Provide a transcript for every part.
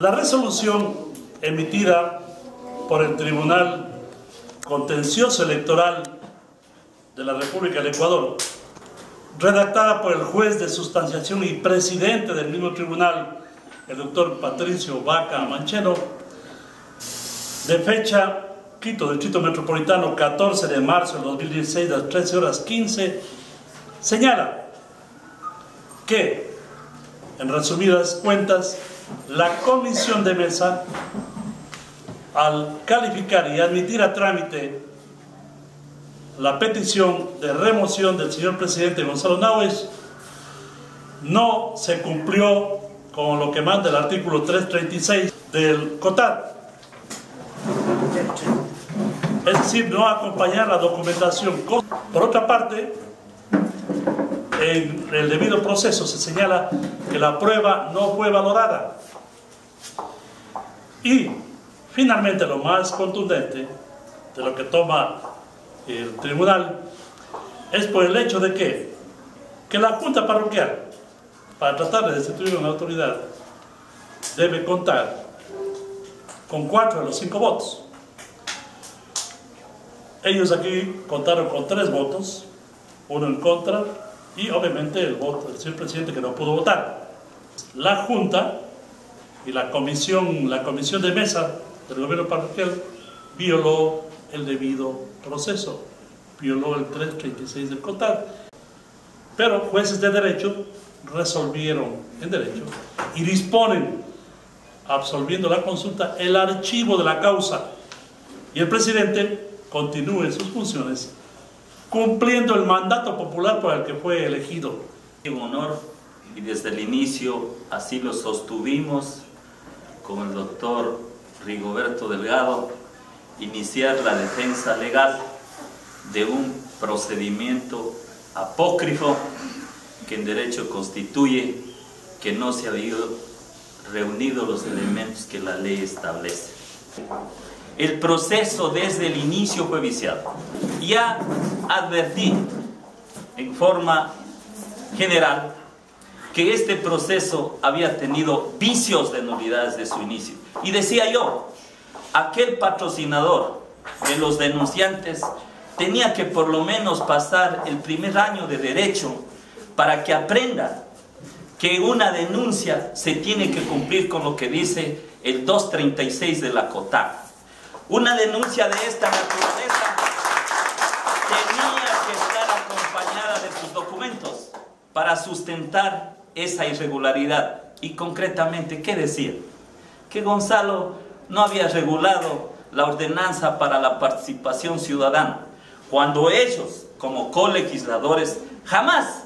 La resolución emitida por el Tribunal Contencioso Electoral de la República del Ecuador, redactada por el juez de sustanciación y presidente del mismo tribunal, el doctor Patricio Vaca Manchero, de fecha Quito, Distrito Metropolitano, 14 de marzo de 2016, a las 13 horas 15, señala que, en resumidas cuentas, la comisión de mesa, al calificar y admitir a trámite la petición de remoción del señor presidente Gonzalo Náuez, no se cumplió con lo que manda el artículo 336 del COTAD. Es decir, no acompañar la documentación. Por otra parte, en el debido proceso se señala que la prueba no fue valorada. Y finalmente lo más contundente de lo que toma el tribunal es por el hecho de que, que la Junta Parroquial, para tratar de destituir una autoridad, debe contar con cuatro de los cinco votos. Ellos aquí contaron con tres votos, uno en contra y obviamente el voto del señor presidente que no pudo votar. La Junta y la comisión, la comisión de mesa del gobierno parroquial violó el debido proceso, violó el 336 del COTAD. Pero jueces de derecho resolvieron en derecho y disponen, absolviendo la consulta, el archivo de la causa. Y el presidente continúe sus funciones cumpliendo el mandato popular por el que fue elegido. Un honor y desde el inicio así lo sostuvimos con el doctor Rigoberto Delgado, iniciar la defensa legal de un procedimiento apócrifo que en derecho constituye que no se habían reunido los elementos que la ley establece. El proceso desde el inicio fue viciado. Ya advertí en forma general que este proceso había tenido vicios de nulidades de su inicio. Y decía yo, aquel patrocinador de los denunciantes tenía que por lo menos pasar el primer año de derecho para que aprenda que una denuncia se tiene que cumplir con lo que dice el 236 de la COTA. Una denuncia de esta naturaleza tenía que estar acompañada de sus documentos para sustentar esa irregularidad. Y concretamente, ¿qué decía? Que Gonzalo no había regulado la ordenanza para la participación ciudadana, cuando ellos, como colegisladores, jamás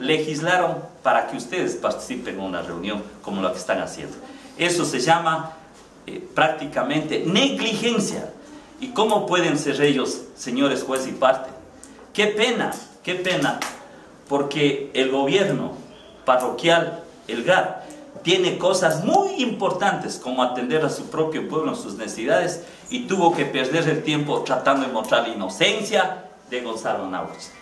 legislaron para que ustedes participen en una reunión como la que están haciendo. Eso se llama eh, prácticamente negligencia. ¿Y cómo pueden ser ellos, señores juez y parte? Qué pena, qué pena, porque el gobierno parroquial, el GAR, tiene cosas muy importantes como atender a su propio pueblo sus necesidades y tuvo que perder el tiempo tratando de mostrar la inocencia de Gonzalo Náuez.